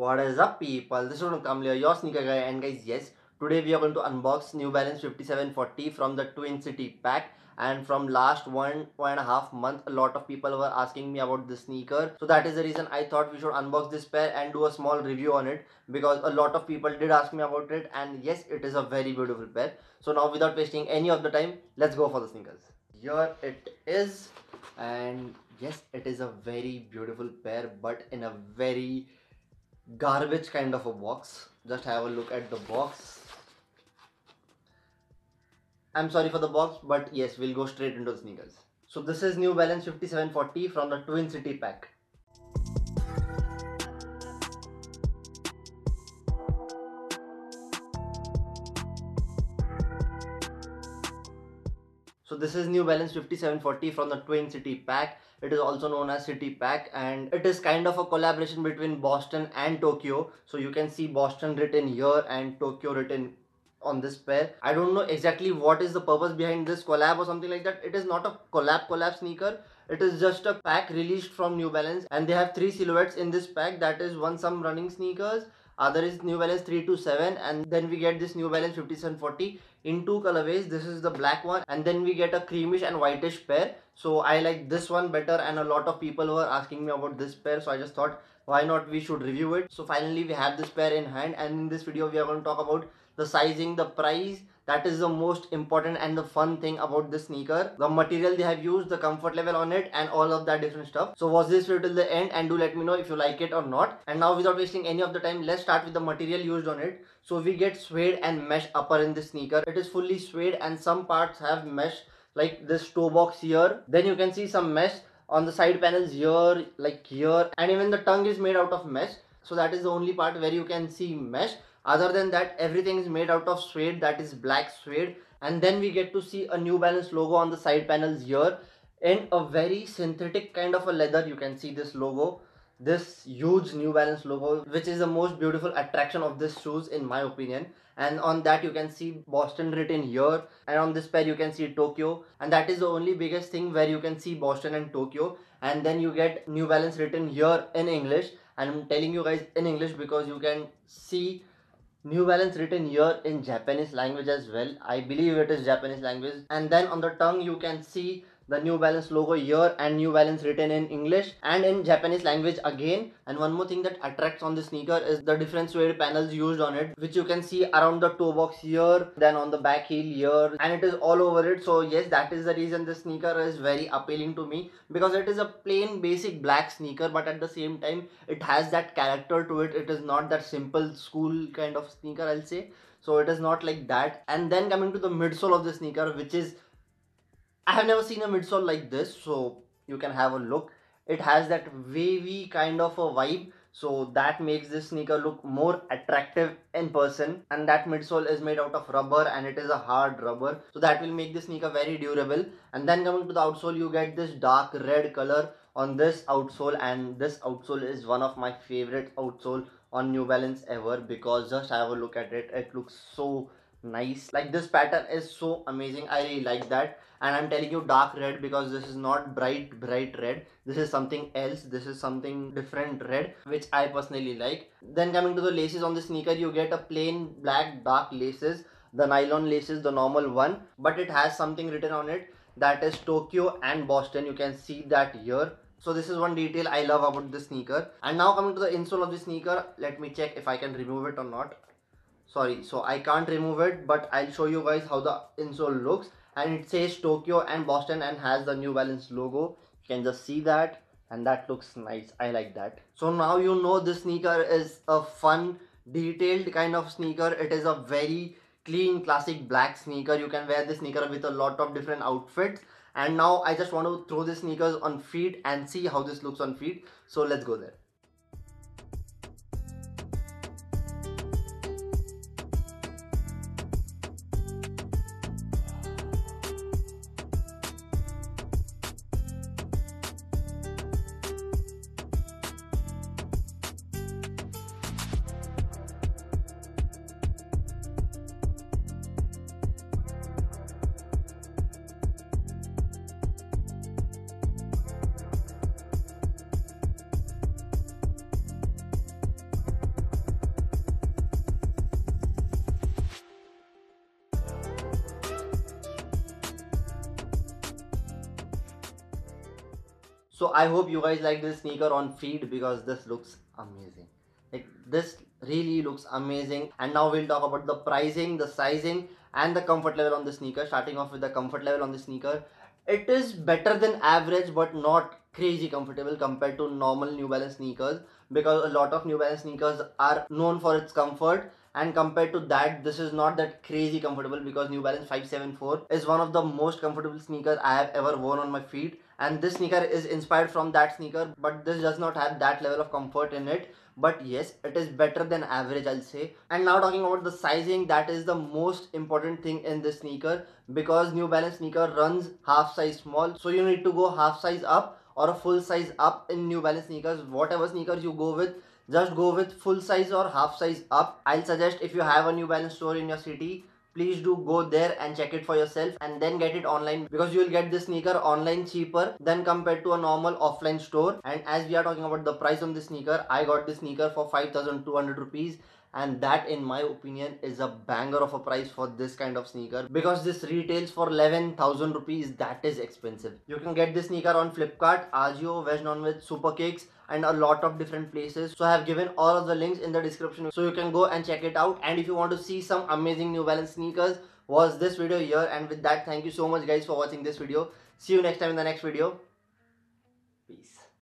What is up people? This is Kamlia, your sneaker guy. And guys yes, today we are going to unbox New Balance 5740 from the Twin City pack. And from last one one and a half month a lot of people were asking me about this sneaker. So that is the reason i thought we should unbox this pair and do a small review on it. Because a lot of people did ask me about it. And yes it is a very beautiful pair. So now without wasting any of the time let's go for the sneakers. Here it is. And yes it is a very beautiful pair but in a very garbage kind of a box. Just have a look at the box. I'm sorry for the box but yes we'll go straight into the sneakers. So this is New Balance 5740 from the Twin City pack So this is New Balance 5740 from the Twin City pack. It is also known as City pack and it is kind of a collaboration between Boston and Tokyo. So you can see Boston written here and Tokyo written on this pair. I don't know exactly what is the purpose behind this collab or something like that. It is not a collab collab sneaker. It is just a pack released from New Balance and they have three silhouettes in this pack. That is one some running sneakers, other is New Balance 327 and then we get this New Balance 5740 in two colorways. This is the black one and then we get a creamish and whitish pair. So i like this one better and a lot of people were asking me about this pair so i just thought why not we should review it? So finally we have this pair in hand and in this video we are going to talk about the sizing the price that is the most important and the fun thing about this sneaker. The material they have used the comfort level on it and all of that different stuff. So watch this video till the end and do let me know if you like it or not. And now without wasting any of the time let's start with the material used on it. So we get suede and mesh upper in this sneaker. It is fully suede and some parts have mesh like this toe box here. Then you can see some mesh on the side panels here like here. And even the tongue is made out of mesh. So that is the only part where you can see mesh other than that everything is made out of suede that is black suede. And then we get to see a new balance logo on the side panels here. In a very synthetic kind of a leather you can see this logo. This huge new balance logo which is the most beautiful attraction of this shoes in my opinion. And on that you can see boston written here. And on this pair you can see tokyo. And that is the only biggest thing where you can see boston and tokyo. And then you get new balance written here in english. And i'm telling you guys in english because you can see New Balance written here in Japanese language as well. I believe it is Japanese language. And then on the tongue you can see the New Balance logo here and New Balance written in English and in Japanese language again. And one more thing that attracts on the sneaker is the different suede panels used on it which you can see around the toe box here then on the back heel here and it is all over it. So yes that is the reason this sneaker is very appealing to me because it is a plain basic black sneaker but at the same time it has that character to it. It is not that simple school kind of sneaker I'll say. So it is not like that. And then coming to the midsole of the sneaker which is I have never seen a midsole like this so you can have a look. It has that wavy kind of a vibe so that makes this sneaker look more attractive in person. And that midsole is made out of rubber and it is a hard rubber so that will make the sneaker very durable. And then coming to the outsole you get this dark red color on this outsole and this outsole is one of my favorite outsole on New Balance ever because just have a look at it. It looks so nice. Like this pattern is so amazing. I really like that. And i'm telling you dark red because this is not bright bright red. This is something else. This is something different red which i personally like. Then coming to the laces on the sneaker you get a plain black dark laces the nylon laces the normal one. But it has something written on it that is tokyo and boston. You can see that here. So this is one detail i love about the sneaker. And now coming to the insole of the sneaker let me check if i can remove it or not sorry so i can't remove it but i'll show you guys how the insole looks. And it says tokyo and boston and has the new balance logo. You can just see that and that looks nice. I like that. So now you know this sneaker is a fun detailed kind of sneaker. It is a very clean classic black sneaker. You can wear this sneaker with a lot of different outfits. And now i just want to throw the sneakers on feet and see how this looks on feet. So let's go there so i hope you guys like this sneaker on feet because this looks amazing. Like this really looks amazing. And now we'll talk about the pricing the sizing and the comfort level on the sneaker. Starting off with the comfort level on the sneaker. It is better than average but not crazy comfortable compared to normal new balance sneakers because a lot of new balance sneakers are known for its comfort and compared to that this is not that crazy comfortable because new balance 574 is one of the most comfortable sneakers i have ever worn on my feet. And this sneaker is inspired from that sneaker but this does not have that level of comfort in it. But yes it is better than average i'll say. And now talking about the sizing that is the most important thing in this sneaker because new balance sneaker runs half size small. So you need to go half size up or a full size up in new balance sneakers whatever sneakers you go with just go with full size or half size up. I'll suggest if you have a new balance store in your city please do go there and check it for yourself and then get it online because you will get this sneaker online cheaper than compared to a normal offline store. And as we are talking about the price on this sneaker i got this sneaker for 5200 rupees and that in my opinion is a banger of a price for this kind of sneaker. Because this retails for 11000 rupees that is expensive. You can get this sneaker on flipkart ajio veg non-veg super kicks and a lot of different places. So i have given all of the links in the description. So you can go and check it out. And if you want to see some amazing new balance sneakers was this video here. And with that thank you so much guys for watching this video. See you next time in the next video